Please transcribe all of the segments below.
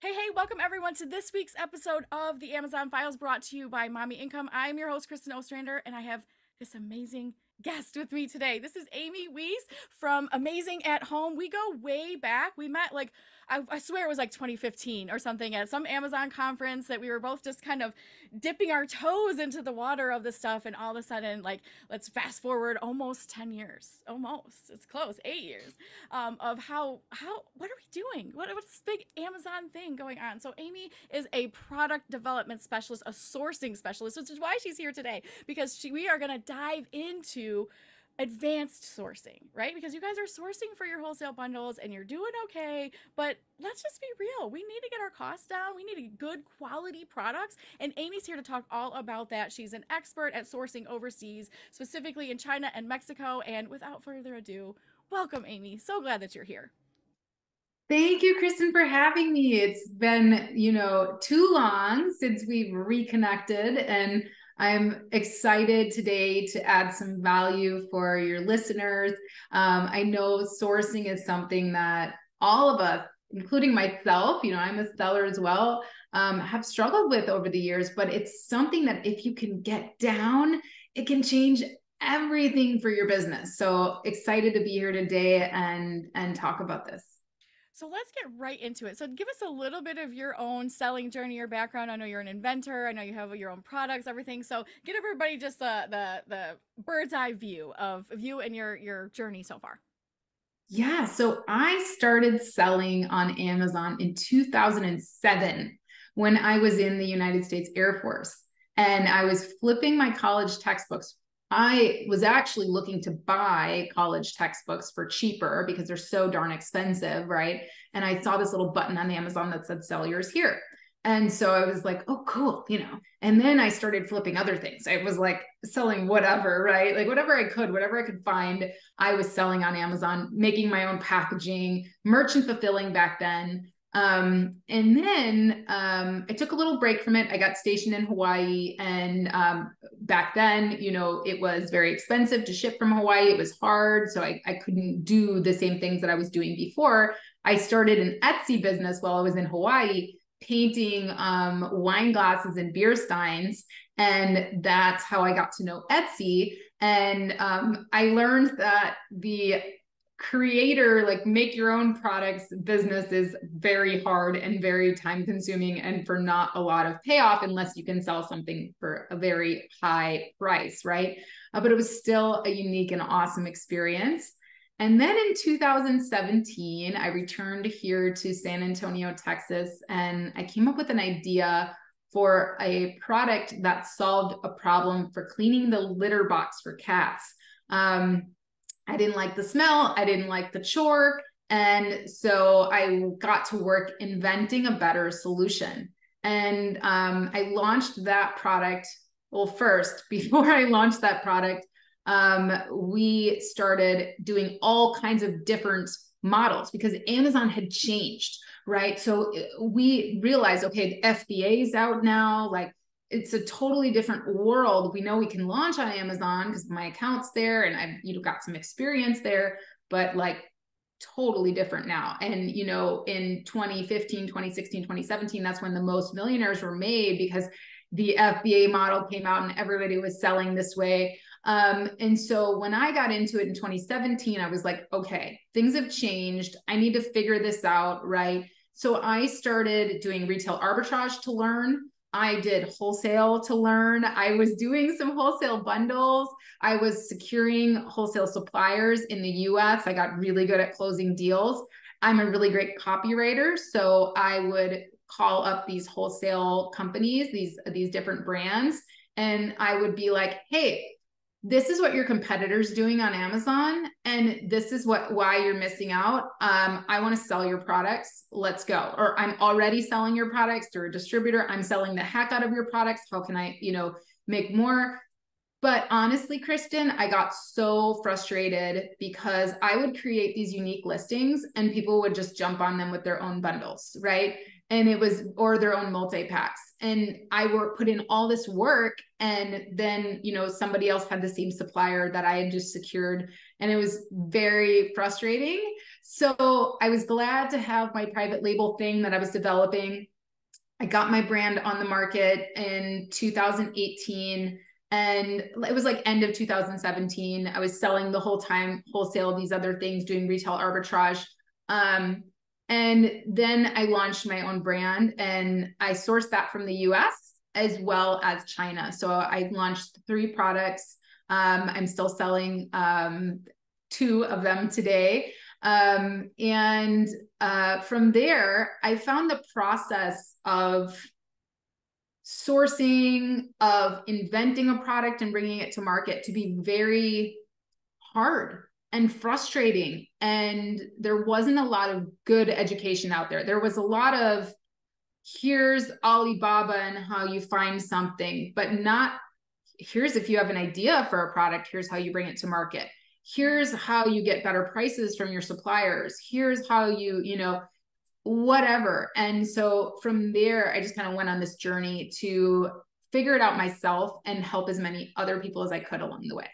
Hey, hey, welcome everyone to this week's episode of the Amazon Files brought to you by Mommy Income. I'm your host, Kristin Ostrander, and I have this amazing guest with me today. This is Amy Wees from Amazing at Home. We go way back. We met like I, I, swear it was like 2015 or something at some Amazon conference that we were both just kind of dipping our toes into the water of this stuff. And all of a sudden, like, let's fast forward almost 10 years, almost, it's close, eight years um, of how, how, what are we doing? What, what's this big Amazon thing going on? So, Amy is a product development specialist, a sourcing specialist, which is why she's here today because she, we are going to dive into advanced sourcing, right? Because you guys are sourcing for your wholesale bundles and you're doing okay, but let's just be real. We need to get our costs down. We need good quality products. And Amy's here to talk all about that. She's an expert at sourcing overseas, specifically in China and Mexico. And without further ado, welcome, Amy. So glad that you're here. Thank you, Kristin, for having me. It's been, you know, too long since we've reconnected and I'm excited today to add some value for your listeners. Um, I know sourcing is something that all of us, including myself, you know, I'm a seller as well, um, have struggled with over the years, but it's something that if you can get down, it can change everything for your business. So excited to be here today and and talk about this. So let's get right into it. So give us a little bit of your own selling journey, your background. I know you're an inventor. I know you have your own products, everything. So get everybody just the the the bird's eye view of, of you and your your journey so far. Yeah, so I started selling on Amazon in 2007 when I was in the United States Air Force and I was flipping my college textbooks I was actually looking to buy college textbooks for cheaper because they're so darn expensive, right? And I saw this little button on Amazon that said sell yours here. And so I was like, oh, cool, you know. And then I started flipping other things. I was like selling whatever, right? Like whatever I could, whatever I could find, I was selling on Amazon, making my own packaging, merchant fulfilling back then. Um, and then um, I took a little break from it. I got stationed in Hawaii. And um, back then, you know, it was very expensive to ship from Hawaii. It was hard. So I, I couldn't do the same things that I was doing before. I started an Etsy business while I was in Hawaii, painting um, wine glasses and beer steins. And that's how I got to know Etsy. And um, I learned that the creator like make your own products business is very hard and very time consuming and for not a lot of payoff unless you can sell something for a very high price right? Uh, but it was still a unique and awesome experience. And then in 2017 i returned here to san antonio texas and i came up with an idea for a product that solved a problem for cleaning the litter box for cats. Um, I didn't like the smell, I didn't like the chore. And so I got to work inventing a better solution. And um, I launched that product. Well, first, before I launched that product, um, we started doing all kinds of different models because Amazon had changed, right? So uh, we realized, okay, the FBA is out now. Like it's a totally different world. We know we can launch on Amazon because my account's there and I've you know got some experience there, but like totally different now. And you know, in 2015, 2016, 2017, that's when the most millionaires were made because the FBA model came out and everybody was selling this way. Um, and so when I got into it in 2017, I was like, okay, things have changed. I need to figure this out, right? So I started doing retail arbitrage to learn. I did wholesale to learn. I was doing some wholesale bundles. I was securing wholesale suppliers in the US. I got really good at closing deals. I'm a really great copywriter, so I would call up these wholesale companies, these these different brands, and I would be like, "Hey, this is what your competitors doing on Amazon and this is what why you're missing out. Um, I want to sell your products. Let's go. Or I'm already selling your products through a distributor. I'm selling the heck out of your products. How can I, you know, make more? But honestly, Kristin, I got so frustrated because I would create these unique listings and people would just jump on them with their own bundles, right? And it was or their own multi-packs and i were put in all this work and then you know somebody else had the same supplier that i had just secured and it was very frustrating. So I was glad to have my private label thing that I was developing. I got my brand on the market in 2018 and it was like end of 2017 i was selling the whole time wholesale these other things doing retail arbitrage um, and then i launched my own brand and i sourced that from the us as well as china. So i launched three products. Um, i'm still selling um, two of them today. Um, and uh, from there i found the process of sourcing of inventing a product and bringing it to market to be very hard and frustrating and there wasn't a lot of good education out there there was a lot of here's alibaba and how you find something but not here's if you have an idea for a product here's how you bring it to market here's how you get better prices from your suppliers here's how you you know whatever. And so from there, I just kind of went on this journey to figure it out myself and help as many other people as I could along the way.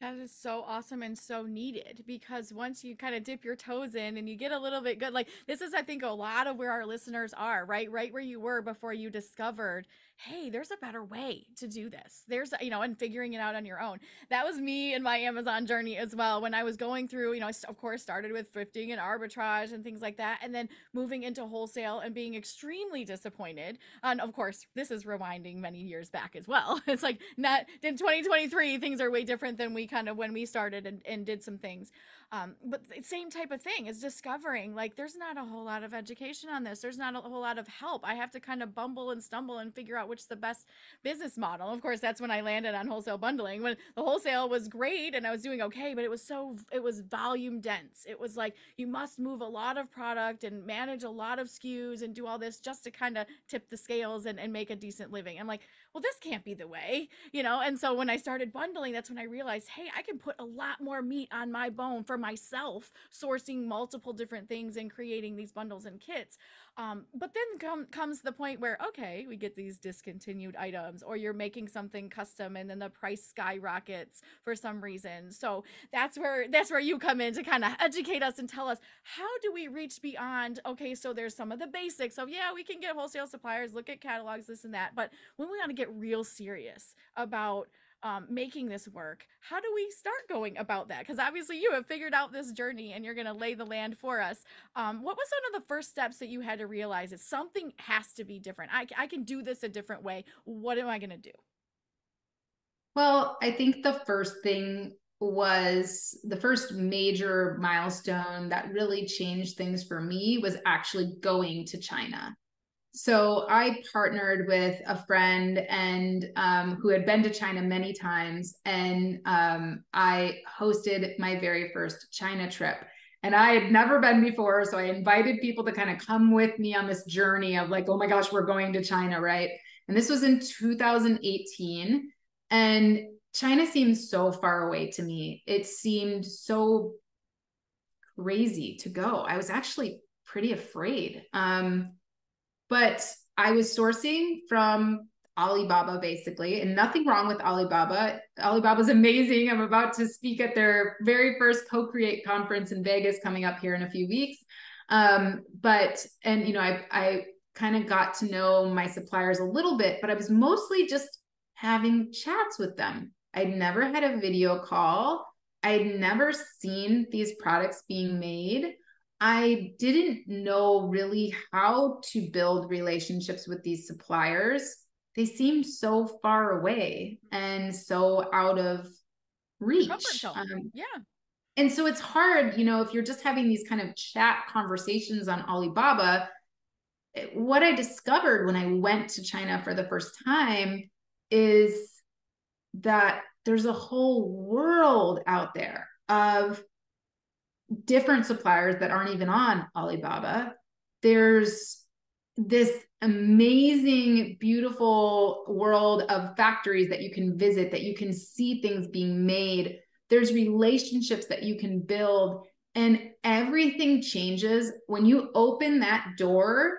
That is so awesome and so needed because once you kind of dip your toes in and you get a little bit good, like this is, I think, a lot of where our listeners are, right? Right where you were before you discovered hey, there's a better way to do this. There's, you know, and figuring it out on your own. That was me in my Amazon journey as well. When I was going through, you know, of course, started with thrifting and arbitrage and things like that, and then moving into wholesale and being extremely disappointed. And of course, this is rewinding many years back as well. It's like not in 2023, things are way different than we kind of when we started and, and did some things. Um, but same type of thing is discovering like there's not a whole lot of education on this. There's not a whole lot of help. I have to kind of bumble and stumble and figure out which is the best business model. Of course, that's when I landed on wholesale bundling. When the wholesale was great and I was doing okay, but it was so it was volume dense. It was like you must move a lot of product and manage a lot of SKUs and do all this just to kind of tip the scales and, and make a decent living. I'm like, well, this can't be the way, you know? And so when I started bundling, that's when I realized, hey, I can put a lot more meat on my bone for myself, sourcing multiple different things and creating these bundles and kits. Um, but then come, comes the point where, okay, we get these discontinued items, or you're making something custom and then the price skyrockets for some reason. So that's where that's where you come in to kind of educate us and tell us how do we reach beyond, okay, so there's some of the basics of yeah, we can get wholesale suppliers, look at catalogs, this and that. But when we want to get real serious about um, making this work, how do we start going about that? Because obviously you have figured out this journey and you're going to lay the land for us. Um, what was one of the first steps that you had to realize is something has to be different? I, I can do this a different way. What am I going to do? Well, I think the first thing was the first major milestone that really changed things for me was actually going to China. So I partnered with a friend and um, who had been to China many times, and um, I hosted my very first China trip. And I had never been before, so I invited people to kind of come with me on this journey of like, oh my gosh, we're going to China, right? And this was in 2018, and China seemed so far away to me. It seemed so crazy to go. I was actually pretty afraid. Um, but I was sourcing from Alibaba basically, and nothing wrong with Alibaba. Alibaba's amazing. I'm about to speak at their very first co-create conference in Vegas coming up here in a few weeks. Um, but and you know, I I kind of got to know my suppliers a little bit, but I was mostly just having chats with them. I'd never had a video call. I'd never seen these products being made. I didn't know really how to build relationships with these suppliers. They seemed so far away and so out of reach. Um, yeah. And so it's hard, you know, if you're just having these kind of chat conversations on Alibaba. Eh, what I discovered when I went to China for the first time is that there's a whole world out there of different suppliers that aren't even on Alibaba. There's this amazing, beautiful world of factories that you can visit, that you can see things being made. There's relationships that you can build, and everything changes when you open that door.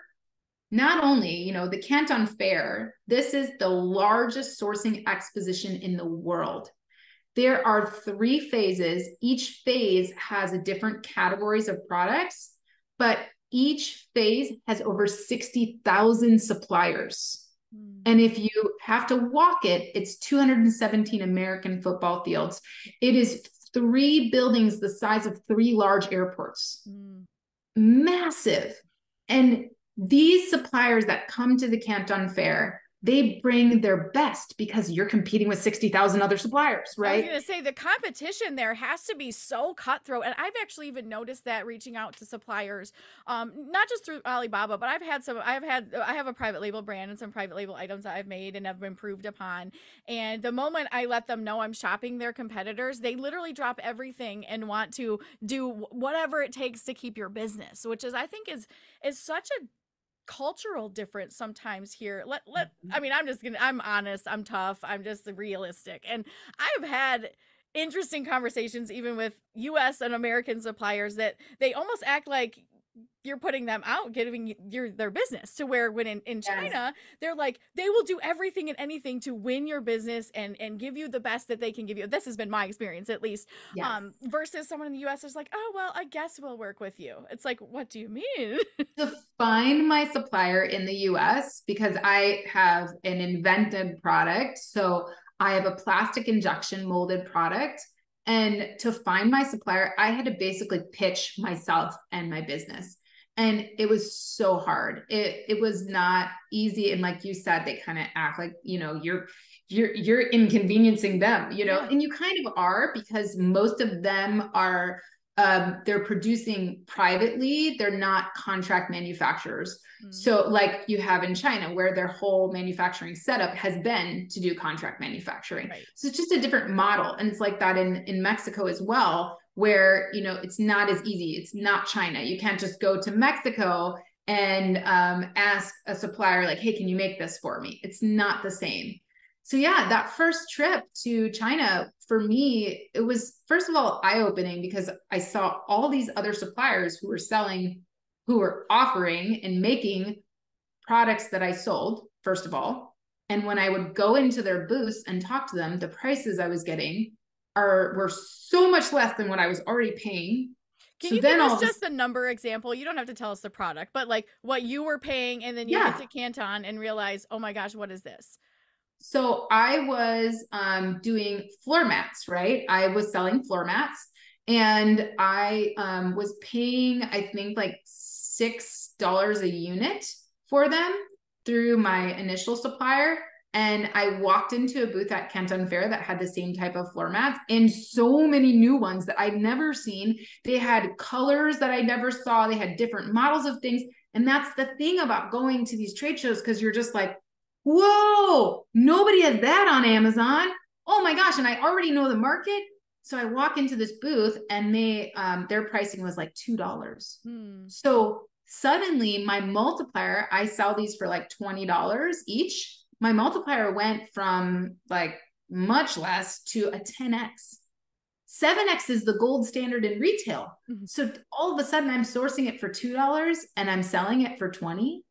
Not only, you know, the Canton Fair, this is the largest sourcing exposition in the world there are three phases. Each phase has a different categories of products, but each phase has over 60,000 suppliers. Mm. And if you have to walk it, it's 217 American football fields. It is three buildings the size of three large airports. Mm. Massive. And these suppliers that come to the Canton Fair they bring their best because you're competing with 60,000 other suppliers, right? I was going to say the competition there has to be so cutthroat. And I've actually even noticed that reaching out to suppliers, um, not just through Alibaba, but I've had some, I've had, I have a private label brand and some private label items that I've made and have improved upon. And the moment I let them know I'm shopping their competitors, they literally drop everything and want to do whatever it takes to keep your business, which is, I think is, is such a cultural difference sometimes here. Let let I mm-hmm. mean, I'm just gonna I'm honest, I'm tough, I'm just realistic. And I've had interesting conversations even with US and American suppliers that they almost act like you're putting them out giving your their business to where when in, in china yes. they're like they will do everything and anything to win your business and and give you the best that they can give you. This has been my experience at least. Yes. um versus someone in the us is like oh well i guess we'll work with you. It's like what do you mean? To find my supplier in the us because i have an invented product. So i have a plastic injection molded product and to find my supplier, I had to basically pitch myself and my business. And it was so hard. It it was not easy. And like you said, they kind of act like, you know, you're you're you're inconveniencing them, you know, and you kind of are because most of them are um, they're producing privately. They're not contract manufacturers. Mm-hmm. so like you have in china where their whole manufacturing setup has been to do contract manufacturing. Right. so it's just a different model. And it's like that in in mexico as well where you know it's not as easy. It's not china. You can't just go to mexico and um, ask a supplier like hey can you make this for me? It's not the same so yeah that first trip to china for me, it was first of all eye opening because I saw all these other suppliers who were selling, who were offering and making products that I sold, first of all. And when I would go into their booths and talk to them, the prices I was getting are were so much less than what I was already paying. Can so you give us just the number example? You don't have to tell us the product, but like what you were paying, and then you yeah. get to Canton and realize, oh my gosh, what is this? So I was um, doing floor mats, right? I was selling floor mats and I um, was paying, I think, like $6 a unit for them through my initial supplier. And I walked into a booth at Canton Fair that had the same type of floor mats and so many new ones that I'd never seen. They had colors that I never saw, they had different models of things. And that's the thing about going to these trade shows because you're just like, whoa, nobody has that on Amazon. Oh my gosh. And I already know the market. So I walk into this booth and they um their pricing was like two dollars. Hmm. So suddenly my multiplier, I sell these for like $20 each. My multiplier went from like much less to a 10x. 7x is the gold standard in retail. Mm-hmm. So all of a sudden I'm sourcing it for $2 and I'm selling it for 20.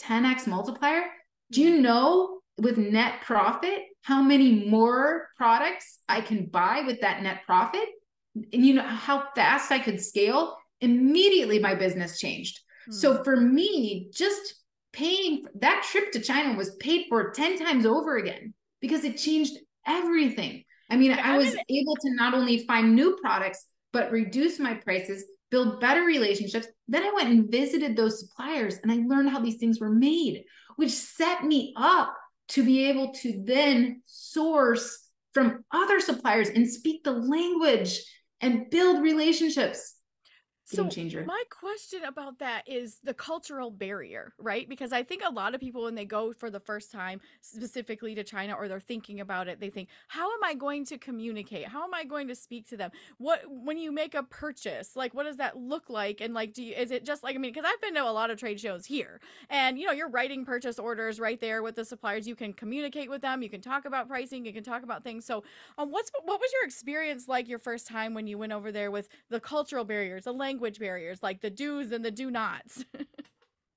10x multiplier. Do you know with net profit how many more products I can buy with that net profit? And you know how fast I could scale? Immediately my business changed. Hmm. So for me, just paying that trip to China was paid for 10 times over again because it changed everything. I mean, I was able to not only find new products, but reduce my prices, build better relationships. Then I went and visited those suppliers and I learned how these things were made which set me up to be able to then source from other suppliers and speak the language and build relationships so changer. My question about that is the cultural barrier, right? Because I think a lot of people when they go for the first time specifically to China or they're thinking about it, they think, how am I going to communicate? How am I going to speak to them? What when you make a purchase, like what does that look like? And like do you is it just like I mean, because I've been to a lot of trade shows here and you know, you're writing purchase orders right there with the suppliers. You can communicate with them, you can talk about pricing, you can talk about things. So um what's what was your experience like your first time when you went over there with the cultural barriers, the language language barriers, like the do's and the do nots.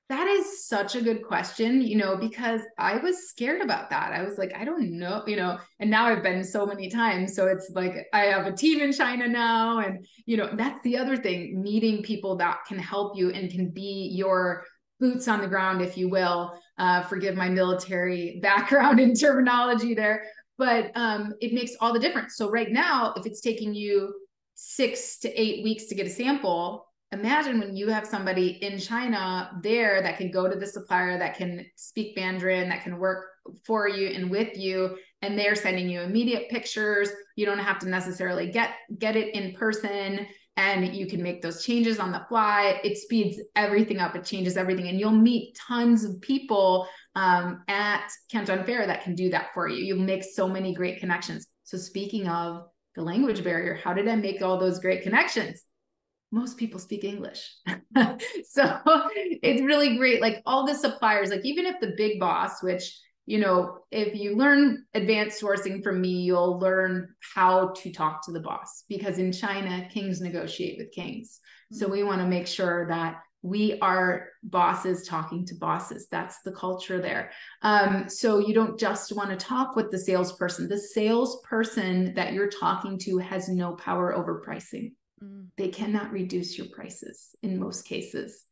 That is such a good question, you know, because I was scared about that. I was like, I don't know, you know, and now I've been so many times. So it's like I have a team in China now. And, you know, that's the other thing meeting people that can help you and can be your boots on the ground, if you will. Uh, forgive my military background and terminology there, but um, it makes all the difference. So, right now, if it's taking you six to eight weeks to get a sample, imagine when you have somebody in China there that can go to the supplier that can speak Mandarin, that can work for you and with you, and they're sending you immediate pictures. You don't have to necessarily get get it in person and you can make those changes on the fly. It speeds everything up, it changes everything. And you'll meet tons of people um, at Canton Fair that can do that for you. You'll make so many great connections. So, speaking of the language barrier, how did I make all those great connections? most people speak English. so it's really great. Like all the suppliers, like even if the big boss, which, you know, if you learn advanced sourcing from me, you'll learn how to talk to the boss because in China, kings negotiate with kings. So mm-hmm. we want to make sure that we are bosses talking to bosses. That's the culture there. Um, so you don't just want to talk with the salesperson. The salesperson that you're talking to has no power over pricing. Mm. They cannot reduce your prices in most cases.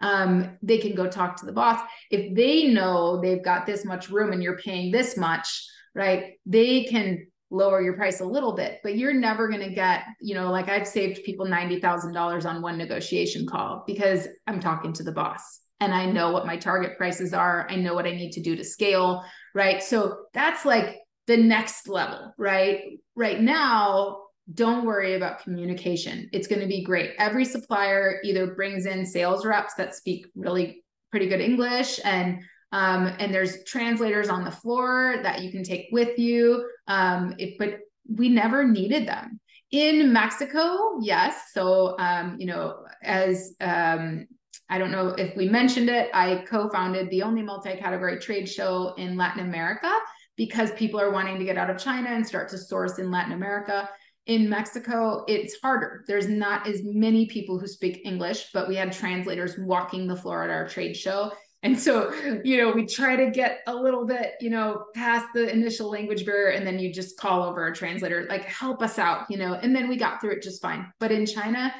Um, they can go talk to the boss. If they know they've got this much room and you're paying this much, right? They can lower your price a little bit, but you're never going to get, you know, like I've saved people $90,000 on one negotiation call because I'm talking to the boss and I know what my target prices are. I know what I need to do to scale, right? So that's like the next level, right? Right now, don't worry about communication. It's going to be great. Every supplier either brings in sales reps that speak really pretty good English and um, and there's translators on the floor that you can take with you. Um, it, but we never needed them in Mexico. Yes, so um, you know, as um, I don't know if we mentioned it, I co-founded the only multi-category trade show in Latin America because people are wanting to get out of China and start to source in Latin America in Mexico, it's harder. There's not as many people who speak English, but we had translators walking the floor at our trade show. And so, you know, we try to get a little bit, you know, past the initial language barrier, and then you just call over a translator, like, help us out, you know, and then we got through it just fine. But in China,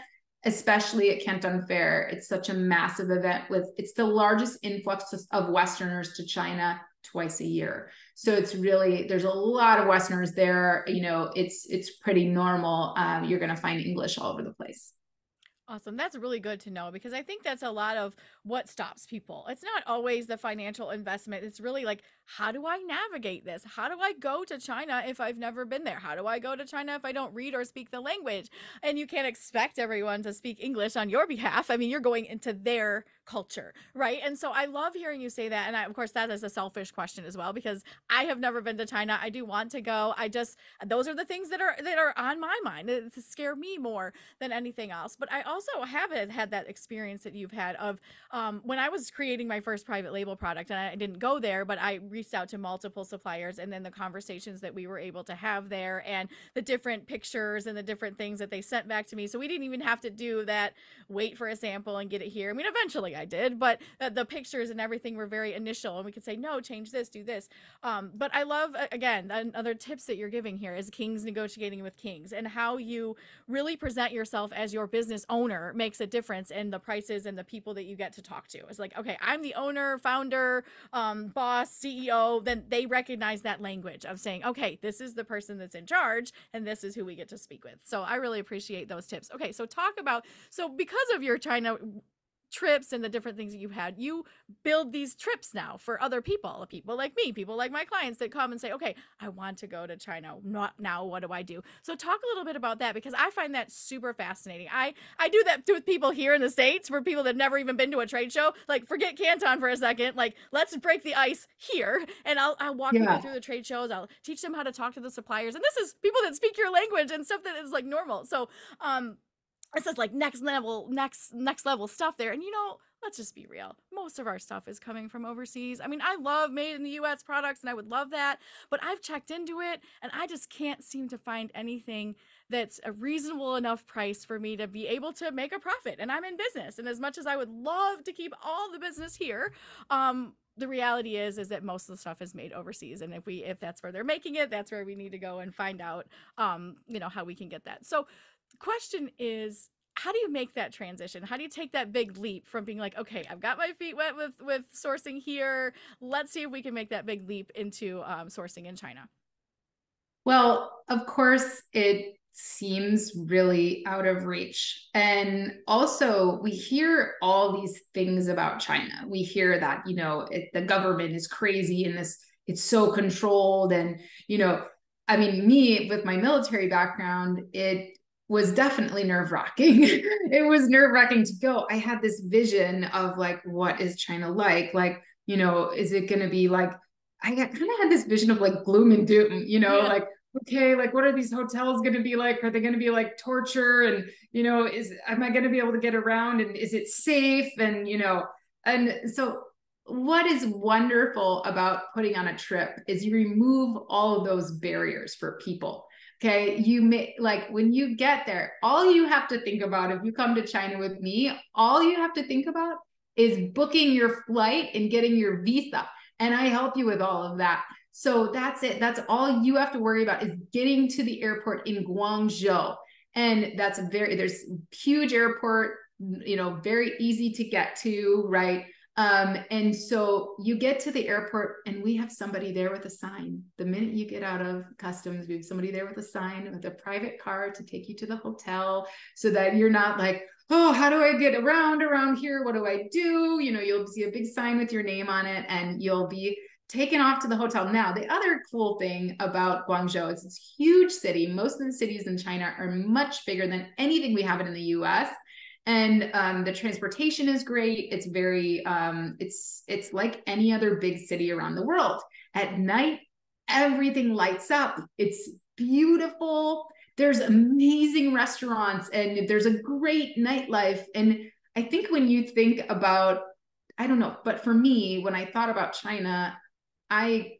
especially at Canton Fair, it's such a massive event with it's the largest influx of Westerners to China twice a year. So it's really there's a lot of Westerners there. You know, it's it's pretty normal. Um, you're going to find English all over the place. Awesome. That's really good to know because I think that's a lot of what stops people. It's not always the financial investment. It's really like, how do I navigate this? How do I go to China if I've never been there? How do I go to China if I don't read or speak the language? And you can't expect everyone to speak English on your behalf. I mean, you're going into their culture, right? And so I love hearing you say that. And I, of course, that is a selfish question as well because I have never been to China. I do want to go. I just those are the things that are that are on my mind that scare me more than anything else. But I also haven't had that experience that you've had of um, when I was creating my first private label product, and I didn't go there, but I reached out to multiple suppliers, and then the conversations that we were able to have there, and the different pictures and the different things that they sent back to me. So we didn't even have to do that wait for a sample and get it here. I mean, eventually I did, but the pictures and everything were very initial, and we could say no, change this, do this. Um, but I love again another tips that you're giving here is kings negotiating with kings, and how you really present yourself as your business owner makes a difference in the prices and the people that you get to talk to. It's like, okay, I'm the owner, founder, um, boss, CEO. Then they recognize that language of saying, okay, this is the person that's in charge, and this is who we get to speak with. So I really appreciate those tips. Okay, so talk about so because of your China trips and the different things that you had you build these trips now for other people people like me people like my clients that come and say okay i want to go to china. Not now what do i do? So talk a little bit about that because i find that super fascinating. I i do that with people here in the states for people that have never even been to a trade show. Like forget canton for a second. Like let's break the ice here and i'll, I'll walk yeah. people through the trade shows. I'll teach them how to talk to the suppliers. And this is people that speak your language and stuff that is like normal. So um this is like next level next next level stuff there. And you know let's just be real. Most of our stuff is coming from overseas. I mean i love made in the us products and i would love that but i've checked into it and i just can't seem to find anything that's a reasonable enough price for me to be able to make a profit. And i'm in business. And as much as i would love to keep all the business here um the reality is is that most of the stuff is made overseas. And if we if that's where they're making it that's where we need to go and find out um you know how we can get that. So question is how do you make that transition how do you take that big leap from being like okay i've got my feet wet with with sourcing here let's see if we can make that big leap into um, sourcing in china well of course it seems really out of reach. And also, we hear all these things about China. We hear that, you know, it, the government is crazy and this, it's so controlled. And, you know, I mean, me with my military background, it was definitely nerve wracking. it was nerve wracking to go. I had this vision of like, what is China like? Like, you know, is it going to be like, I kind of had this vision of like gloom and doom, you know, yeah. like okay, like what are these hotels going to be like? Are they going to be like torture? And, you know, is, am I going to be able to get around? And is it safe? And, you know, and so what is wonderful about putting on a trip is you remove all of those barriers for people. Okay. You may like when you get there, all you have to think about if you come to China with me, all you have to think about is booking your flight and getting your visa. And I help you with all of that. So that's it. That's all you have to worry about is getting to the airport in Guangzhou. And that's a very, there's huge airport, you know, very easy to get to, right? Um, and so you get to the airport and we have somebody there with a sign. The minute you get out of customs, we have somebody there with a sign with a private car to take you to the hotel so that you're not like, oh, how do I get around around here? What do I do? You know, you'll see a big sign with your name on it and you'll be taken off to the hotel. Now, the other cool thing about Guangzhou is it's a huge city. Most of the cities in China are much bigger than anything we have in the US. And um, the transportation is great. It's very, um, it's it's like any other big city around the world. At night, everything lights up. It's beautiful. There's amazing restaurants and there's a great nightlife. And I think when you think about I don't know, but for me, when I thought about China, I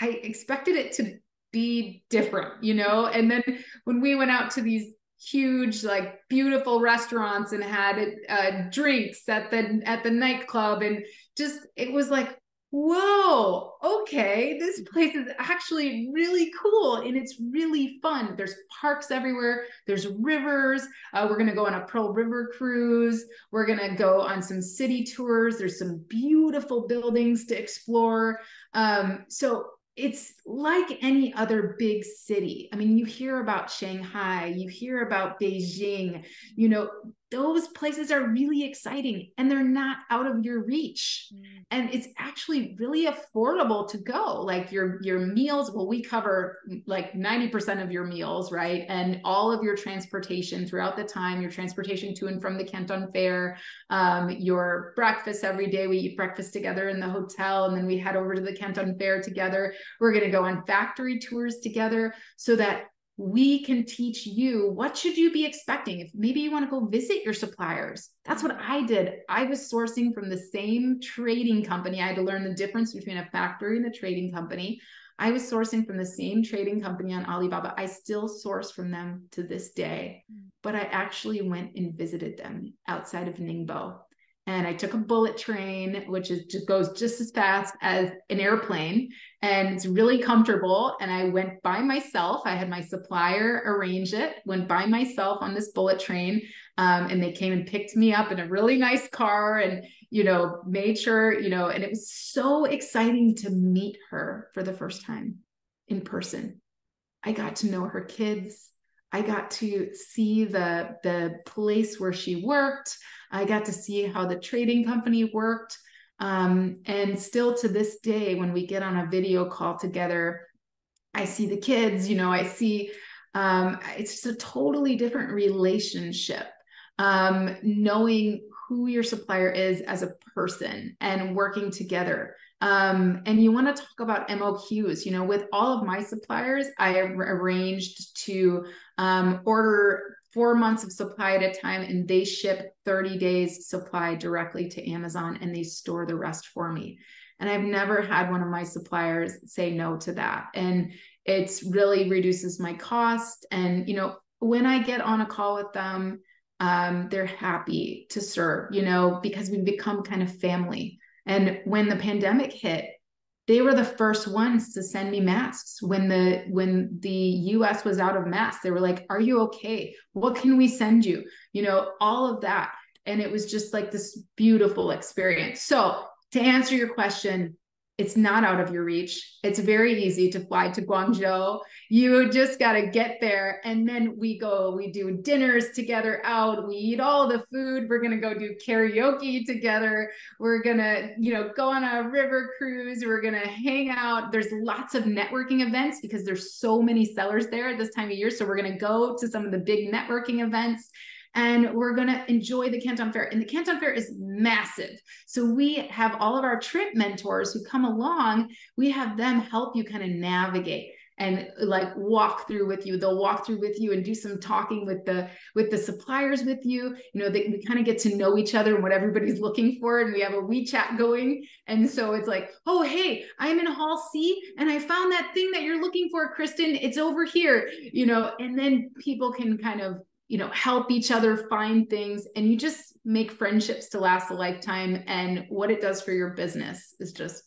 I expected it to be different, you know? And then when we went out to these huge like beautiful restaurants and had uh, drinks at the at the nightclub and just it was like whoa, okay, this place is actually really cool and it's really fun. There's parks everywhere, there's rivers. Uh, we're going to go on a Pearl River cruise. We're going to go on some city tours. There's some beautiful buildings to explore. Um, so it's like any other big city. I mean, you hear about Shanghai, you hear about Beijing, you know, those places are really exciting and they're not out of your reach. Mm. And it's actually really affordable to go. Like your your meals, well we cover like 90% of your meals, right? And all of your transportation throughout the time, your transportation to and from the Canton Fair, um, your breakfast every day we eat breakfast together in the hotel and then we head over to the Canton Fair together. We're going to go on factory tours together so that we can teach you what should you be expecting? If maybe you want to go visit your suppliers. That's what i did. I was sourcing from the same trading company. I had to learn the difference between a factory and a trading company. I was sourcing from the same trading company on alibaba. I still source from them to this day mm. but i actually went and visited them outside of ningbo and I took a bullet train, which is just goes just as fast as an airplane, and it's really comfortable. And I went by myself. I had my supplier arrange it. Went by myself on this bullet train, um, and they came and picked me up in a really nice car, and you know made sure you know. And it was so exciting to meet her for the first time in person. I got to know her kids. I got to see the the place where she worked. I got to see how the trading company worked. Um, and still to this day, when we get on a video call together, I see the kids, you know, I see um, it's just a totally different relationship. Um, knowing who your supplier is as a person and working together. Um, and you want to talk about MOQs. You know, with all of my suppliers, I arranged to um, order four months of supply at a time and they ship 30 days supply directly to Amazon and they store the rest for me. And I've never had one of my suppliers say no to that. And it's really reduces my cost. And, you know, when I get on a call with them, um, they're happy to serve, you know, because we've become kind of family. And when the pandemic hit, they were the first ones to send me masks when the when the US was out of masks. They were like, "Are you okay? What can we send you?" You know, all of that. And it was just like this beautiful experience. So, to answer your question, it's not out of your reach. It's very easy to fly to Guangzhou. You just got to get there. And then we go, we do dinners together out. We eat all the food. We're going to go do karaoke together. We're going to, you know, go on a river cruise. We're going to hang out. There's lots of networking events because there's so many sellers there at this time of year. So we're going to go to some of the big networking events and we're going to enjoy the Canton Fair. And the Canton Fair is massive. So we have all of our trip mentors who come along, we have them help you kind of navigate and like walk through with you. They'll walk through with you and do some talking with the with the suppliers with you. You know they, we kind of get to know each other and what everybody's looking for and we have a wechat going. And so it's like oh hey i'm in hall c and i found that thing that you're looking for kristin. It's over here. You know and then people can kind of you know help each other find things and you just make friendships to last a lifetime and what it does for your business is just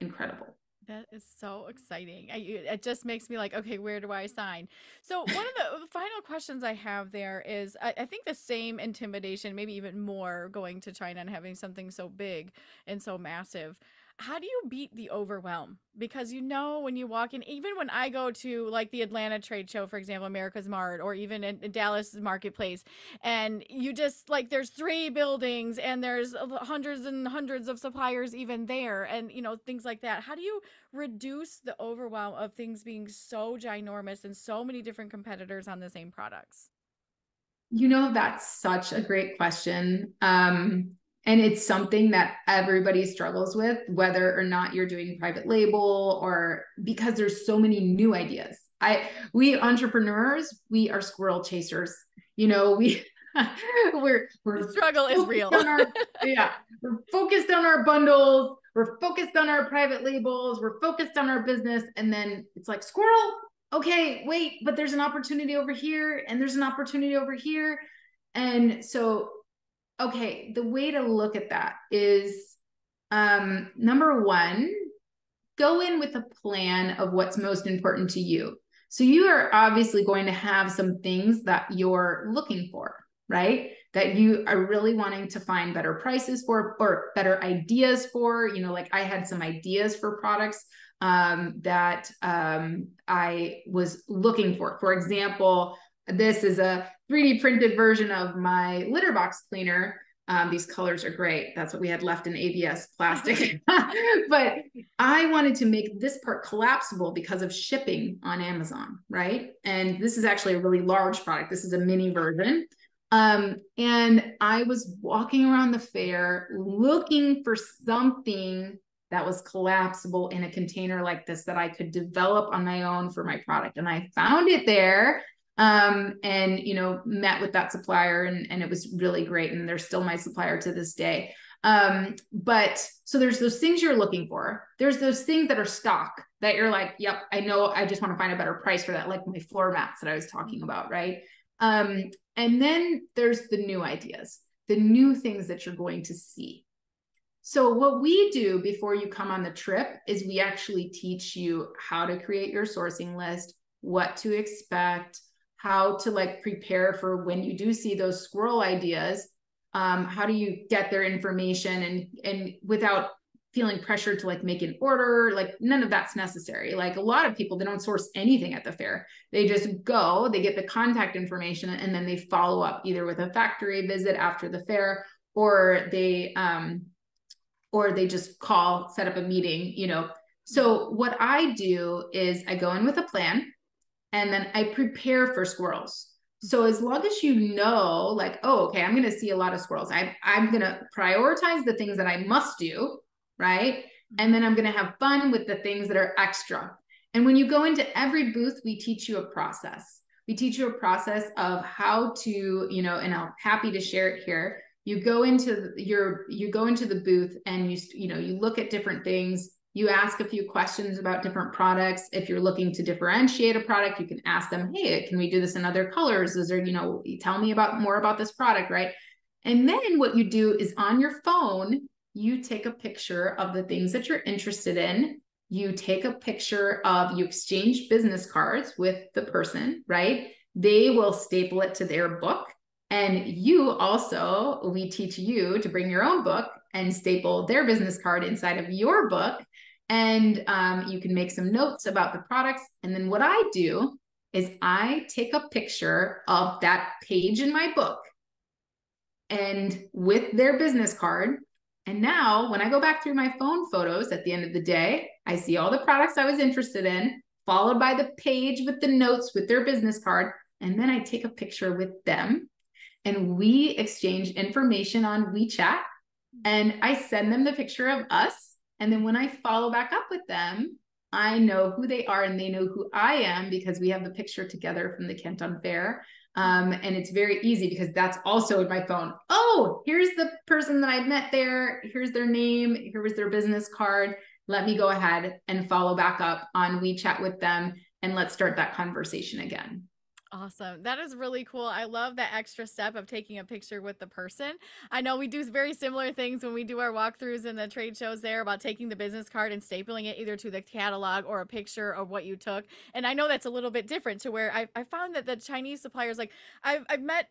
incredible that is so exciting. I, it just makes me like, okay, where do I sign? So, one of the uh, final questions I have there is I, I, think the same intimidation, maybe even more, going to China and having something so big and so massive how do you beat the overwhelm? Because you know when you walk in, even when I go to like the Atlanta trade show, for example, AmericasMart, or even in, Dallas Marketplace, and you just like there's three buildings and there's hundreds and hundreds of suppliers even there, and you know things like that. How do you reduce the overwhelm of things being so ginormous and so many different competitors on the same products? You know, that's such a great question. Um, and it's something that everybody struggles with whether or not you're doing private label or because there's so many new ideas. I we entrepreneurs we are squirrel chasers. You know we we're we're the struggle is real. our, yeah we're focused on our bundles we're focused on our private labels we're focused on our business. And then it's like squirrel okay wait but there's an opportunity over here and there's an opportunity over here. And so okay, the way to look at that is um, number one, go in with a plan of what's most important to you. So you are obviously going to have some things that you're looking for, right? That you are really wanting to find better prices for or better ideas for. You know, like I had some ideas for products um, that um, I was looking for. For example, this is a 3D printed version of my litter box cleaner. Um, these colors are great. That's what we had left in ABS plastic. but I wanted to make this part collapsible because of shipping on Amazon, right? And this is actually a really large product. This is a mini version. Um, and I was walking around the fair looking for something that was collapsible in a container like this that I could develop on my own for my product. And I found it there um, and you know met with that supplier and, and it was really great and they're still my supplier to this day. Um, but so there's those things you're looking for. There's those things that are stock that you're like yep i know i just want to find a better price for that like my floor mats that i was talking about right? Um, and then there's the new ideas the new things that you're going to see. So, what we do before you come on the trip is we actually teach you how to create your sourcing list, what to expect, how to like prepare for when you do see those squirrel ideas um, how do you get their information and and without feeling pressure to like make an order like none of that's necessary. Like a lot of people they don't source anything at the fair. They just go they get the contact information and then they follow up either with a factory visit after the fair or they um or they just call set up a meeting you know. So what i do is i go in with a plan and then I prepare for squirrels. Mm-hmm. So as long as you know, like, oh, okay, I'm going to see a lot of squirrels. I, I'm going to prioritize the things that I must do, right? Mm-hmm. And then I'm going to have fun with the things that are extra. And when you go into every booth, we teach you a process. We teach you a process of how to, you know, and I'm happy to share it here. You go into your, you go into the booth and you, you know, you look at different things You ask a few questions about different products. If you're looking to differentiate a product, you can ask them, "Hey, can we do this in other colors? Is there, you know, tell me about more about this product, right?" And then what you do is on your phone, you take a picture of the things that you're interested in. You take a picture of, you exchange business cards with the person, right? They will staple it to their book. And you also, we teach you to bring your own book and staple their business card inside of your book. And um, you can make some notes about the products. And then what I do is I take a picture of that page in my book and with their business card and now, when I go back through my phone photos at the end of the day, I see all the products I was interested in, followed by the page with the notes with their business card. And then I take a picture with them and we exchange information on WeChat. And I send them the picture of us. And then when I follow back up with them, I know who they are and they know who I am because we have the picture together from the Canton Fair. Um, and it's very easy because that's also in my phone. Oh, here's the person that I met there. Here's their name. Here was their business card. Let me go ahead and follow back up on WeChat with them and let's start that conversation again. Awesome. That is really cool. I love that extra step of taking a picture with the person. I know we do very similar things when we do our walkthroughs and the trade shows there about taking the business card and stapling it either to the catalog or a picture of what you took. And I know that's a little bit different to where I, I found that the Chinese suppliers, like I've, I've met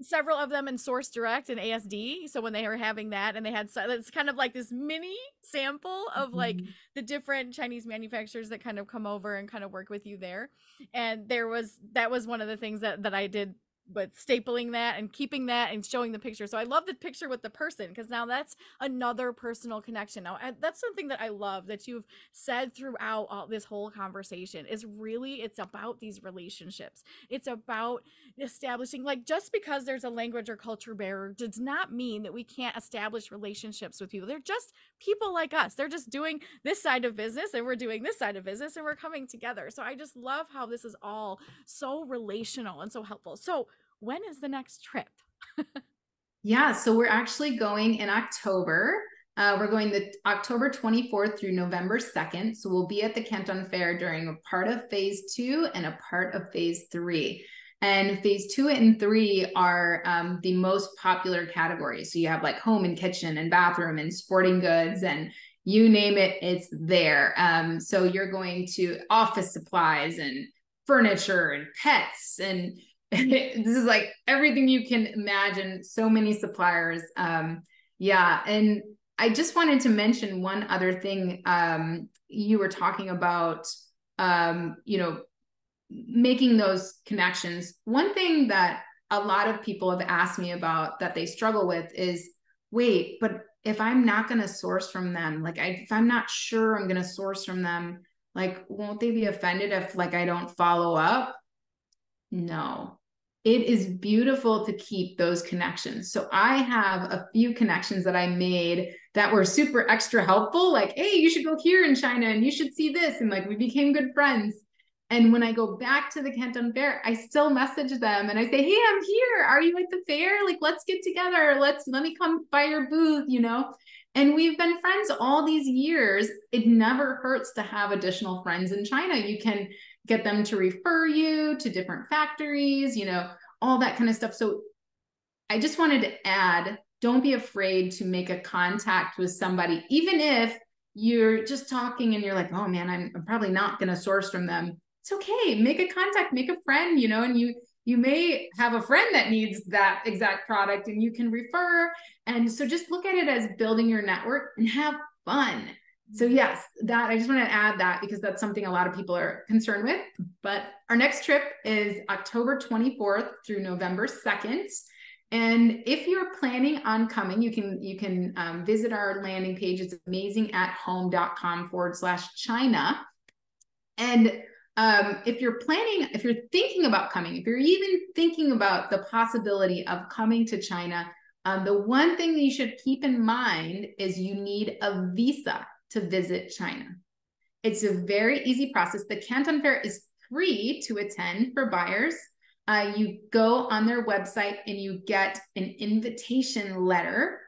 several of them in Source Direct and ASD. So when they were having that, and they had so it's kind of like this mini sample of mm-hmm. like the different Chinese manufacturers that kind of come over and kind of work with you there. And there was that was one of the things that that I did but stapling that and keeping that and showing the picture. So I love the picture with the person because now that's another personal connection. Now that's something that I love that you've said throughout all this whole conversation is really it's about these relationships. It's about establishing like just because there's a language or culture barrier does not mean that we can't establish relationships with people. They're just people like us. They're just doing this side of business and we're doing this side of business and we're coming together. So I just love how this is all so relational and so helpful. So when is the next trip? yeah, so we're actually going in October. Uh, we're going the October 24th through November 2nd. So we'll be at the Canton Fair during a part of phase two and a part of phase three. And phase two and three are um, the most popular categories. So you have like home and kitchen and bathroom and sporting goods and you name it, it's there. Um, so you're going to office supplies and furniture and pets and this is like everything you can imagine so many suppliers um yeah and i just wanted to mention one other thing um you were talking about um you know making those connections. One thing that a lot of people have asked me about that they struggle with is wait but if i'm not going to source from them like I, if i'm not sure i'm going to source from them like won't they be offended if like i don't follow up? No it is beautiful to keep those connections. So I have a few connections that I made that were super extra helpful. Like, hey, you should go here in China and you should see this. And like we became good friends. And when I go back to the Canton Fair, I still message them and I say, Hey, I'm here. Are you at the fair? Like, let's get together. Let's let me come by your booth, you know? And we've been friends all these years. It never hurts to have additional friends in China. You can get them to refer you to different factories, you know, all that kind of stuff. So I just wanted to add don't be afraid to make a contact with somebody, even if you're just talking and you're like, oh man, I'm, probably not going to source from them. It's okay. Make a contact, make a friend, you know, and you you may have a friend that needs that exact product and you can refer. And so just look at it as building your network and have fun so yes that i just want to add that because that's something a lot of people are concerned with. But our next trip is october 24th through november 2nd and if you're planning on coming you can you can um, visit our landing page. It's amazingathome.com forward slash china. And um, if you're planning if you're thinking about coming if you're even thinking about the possibility of coming to china um, the one thing that you should keep in mind is you need a visa to visit China. It's a very easy process. The Canton Fair is free to attend for buyers. Uh, you go on their website and you get an invitation letter.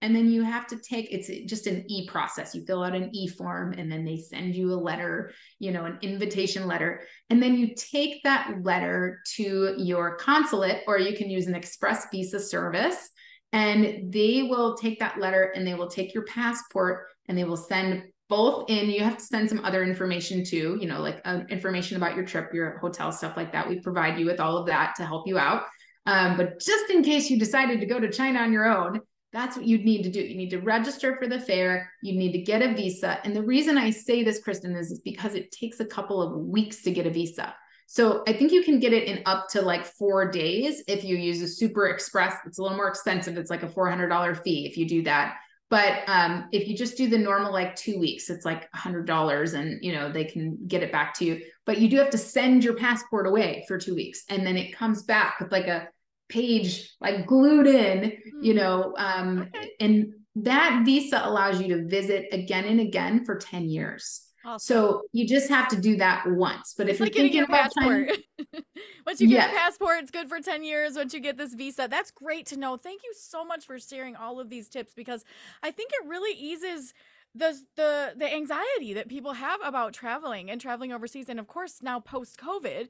and then you have to take it's just an e process you fill out an e form and then they send you a letter you know an invitation letter and then you take that letter to your consulate or you can use an express visa service and they will take that letter and they will take your passport and they will send both in you have to send some other information too you know like uh, information about your trip your hotel stuff like that we provide you with all of that to help you out um, but just in case you decided to go to china on your own that's what you'd need to do. You need to register for the fair. You need to get a visa. And the reason I say this, Kristin, is, is because it takes a couple of weeks to get a visa. So I think you can get it in up to like four days if you use a super express. It's a little more expensive. It's like a $400 fee if you do that. But um, if you just do the normal like two weeks, it's like $100 and you know they can get it back to you. But you do have to send your passport away for two weeks and then it comes back with like a page like glued in, you hmm. know, um, okay. and that visa allows you to visit again and again for 10 years. Awesome. So you just have to do that once. But it's if you're like thinking about passport, time, once you get a passport, it's good for 10 years. Once you get this visa, that's great to know. Thank you so much for sharing all of these tips because I think it really eases the the the anxiety that people have about traveling and traveling overseas and of course now post covid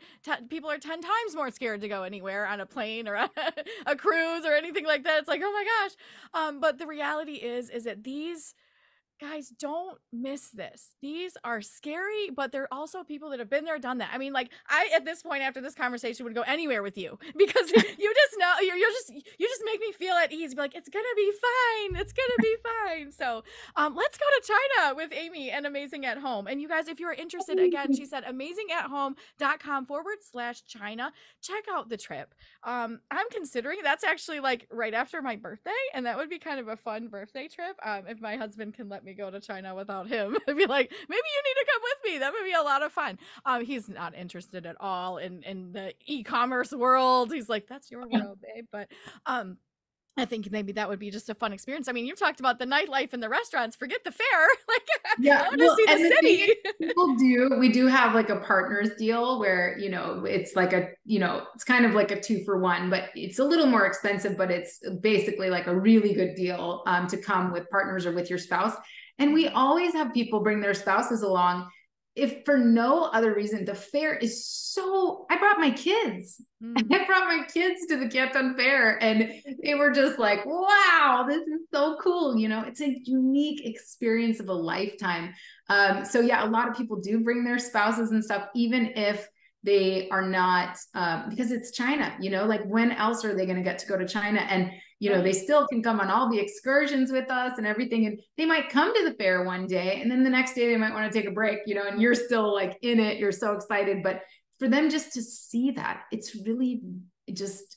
people are 10 times more scared to go anywhere on a plane or a, a cruise or anything like that it's like oh my gosh um but the reality is is that these guys don't miss this. These are scary but they're also people that have been there done that. I mean like i at this point after this conversation would go anywhere with you because you just know you're, you're just you just make me feel at ease be like it's gonna be fine. It's gonna be fine. So um let's go to china with amy and amazing at home. And you guys if you're interested again she said amazingathome.com forward slash china. Check out the trip. Um i'm considering that's actually like right after my birthday and that would be kind of a fun birthday trip um if my husband can let me me go to China without him. I'd be like, maybe you need to come with me. That would be a lot of fun. Um, he's not interested at all in in the e-commerce world. He's like, that's your world, babe. But um, I think maybe that would be just a fun experience. I mean, you've talked about the nightlife and the restaurants. Forget the fair. Like, yeah, I want well, to see the city. people do. We do have like a partners deal where you know it's like a you know it's kind of like a two for one, but it's a little more expensive. But it's basically like a really good deal um, to come with partners or with your spouse. And we always have people bring their spouses along if for no other reason, the fair is so. I brought my kids. Mm. I brought my kids to the Canton Fair, and they were just like, "Wow, this is so cool!" You know, it's a unique experience of a lifetime. Um, so yeah, a lot of people do bring their spouses and stuff, even if they are not, um, because it's China. You know, like when else are they going to get to go to China? And you know, they still can come on all the excursions with us and everything. And they might come to the fair one day and then the next day they might want to take a break, you know, and you're still like in it, you're so excited. But for them just to see that, it's really just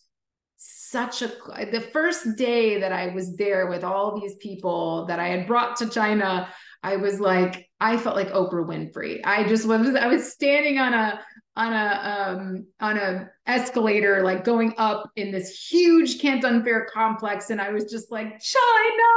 such a the first day that I was there with all these people that I had brought to China, I was like, I felt like Oprah Winfrey. I just was I was standing on a on a um on a escalator like going up in this huge Canton Fair complex and I was just like China!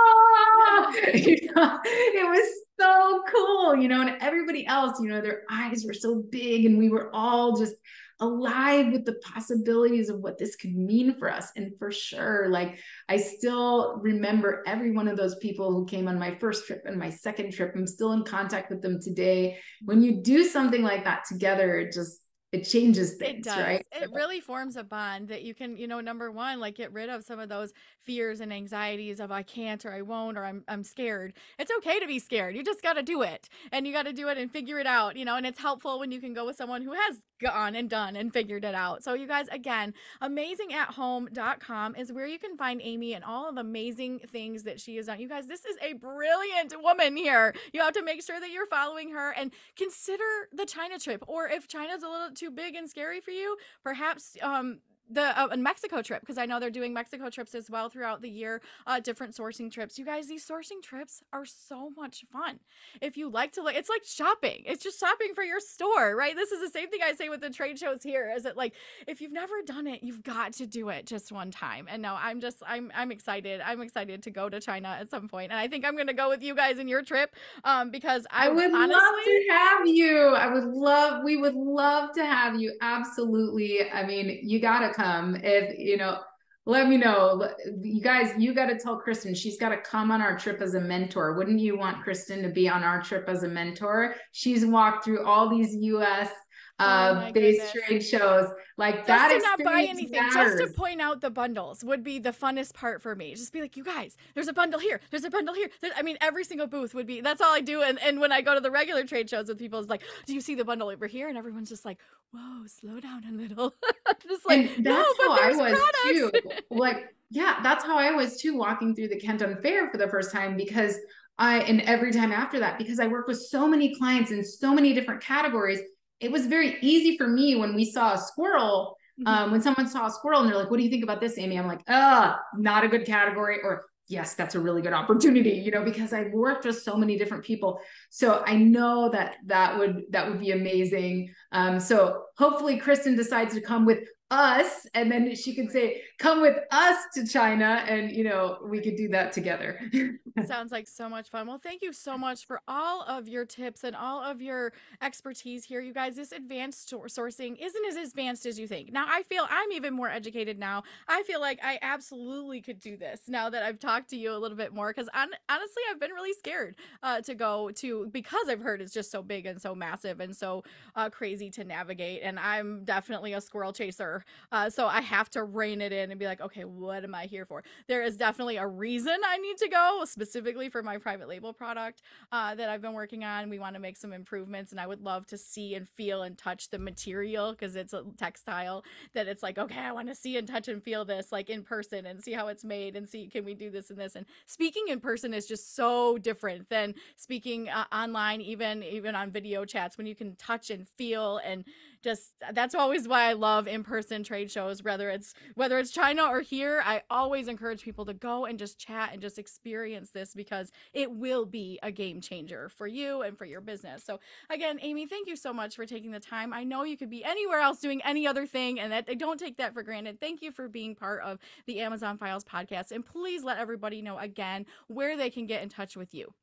It was so cool you know and everybody else you know their eyes were so big and we were all just alive with the possibilities of what this could mean for us. And for sure like I still remember every one of those people who came on my first trip and my second trip. I'm still in contact with them today. When you do something like that together it just it changes things, it does. right? It really forms a bond that you can, you know, number one, like get rid of some of those fears and anxieties of I can't or I won't or I'm I'm scared. It's okay to be scared. You just got to do it. And you got to do it and figure it out, you know, and it's helpful when you can go with someone who has gone and done and figured it out. So you guys again, amazingathome.com is where you can find Amy and all of the amazing things that she is done. You guys, this is a brilliant woman here. You have to make sure that you're following her and consider the China trip or if China's a little too big and scary for you, perhaps um, the uh, Mexico trip because I know they're doing Mexico trips as well throughout the year, uh, different sourcing trips. You guys, these sourcing trips are so much fun. If you like to like, it's like shopping. It's just shopping for your store, right? This is the same thing I say with the trade shows here. Is it like if you've never done it, you've got to do it just one time. And no, I'm just I'm I'm excited. I'm excited to go to China at some point. point, and I think I'm gonna go with you guys in your trip um, because I, I would honestly, love to have you. I would love. We would love to have you. Absolutely. I mean, you gotta come if you know let me know. You guys, you got to tell Kristin she's got to come on our trip as a mentor. Wouldn't you want Kristin to be on our trip as a mentor? She's walked through all these US uh, oh base trade shows like just that. to not buy anything, matters. just to point out the bundles would be the funnest part for me. Just be like, you guys, there's a bundle here, there's a bundle here. There's, I mean, every single booth would be. That's all I do. And and when I go to the regular trade shows with people, it's like, do you see the bundle over here? And everyone's just like, whoa, slow down a little. just like, and that's no, how I was products. too. Like, yeah, that's how I was too. Walking through the Canton Fair for the first time because. I and every time after that because I work with so many clients in so many different categories it was very easy for me when we saw a squirrel. Mm-hmm. Um, when someone saw a squirrel and they're like, "What do you think about this, Amy?" I'm like, "Ah, not a good category," or "Yes, that's a really good opportunity." You know, because I've worked with so many different people, so I know that that would that would be amazing. Um, so hopefully, Kristin decides to come with us and then she could say come with us to china and you know we could do that together. Sounds like so much fun. Well thank you so much for all of your tips and all of your expertise here. You guys this advanced sourcing isn't as advanced as you think. Now i feel i'm even more educated now. I feel like i absolutely could do this now that i've talked to you a little bit more because honestly i've been really scared uh, to go to because i've heard it's just so big and so massive and so uh, crazy to navigate and i'm definitely a squirrel chaser uh, so I have to rein it in and be like, okay, what am I here for? There is definitely a reason I need to go specifically for my private label product uh, that I've been working on. We want to make some improvements, and I would love to see and feel and touch the material because it's a textile that it's like, okay, I want to see and touch and feel this like in person and see how it's made and see can we do this and this. And speaking in person is just so different than speaking uh, online, even even on video chats when you can touch and feel and just uh, that's always why I love in-person trade shows whether it's whether it's China or here I always encourage people to go and just chat and just experience this because it will be a game changer for you and for your business. So again, Amy, thank you so much for taking the time. I know you could be anywhere else doing any other thing and that I don't take that for granted. Thank you for being part of the Amazon Files podcast and please let everybody know again where they can get in touch with you.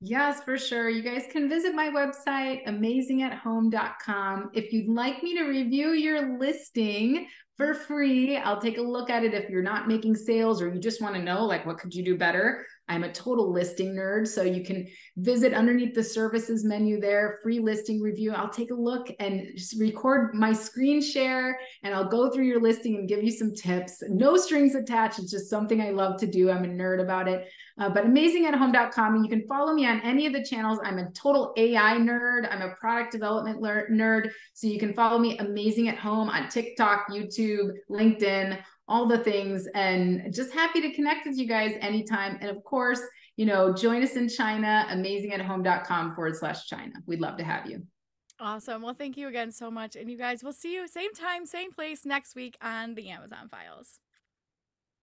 Yes, for sure. You guys can visit my website, amazingathome.com. If you'd like me to review your listing for free, I'll take a look at it if you're not making sales or you just want to know, like, what could you do better? I'm a total listing nerd. So you can visit underneath the services menu there, free listing review. I'll take a look and just record my screen share and I'll go through your listing and give you some tips. No strings attached. It's just something I love to do. I'm a nerd about it. Uh, but amazingathome.com. And you can follow me on any of the channels. I'm a total AI nerd. I'm a product development nerd. So you can follow me amazing at home on TikTok, YouTube, LinkedIn all the things and just happy to connect with you guys anytime. And of course, you know, join us in China, amazingathome.com forward slash China. We'd love to have you. Awesome. Well, thank you again so much. And you guys, we'll see you same time, same place next week on the Amazon Files.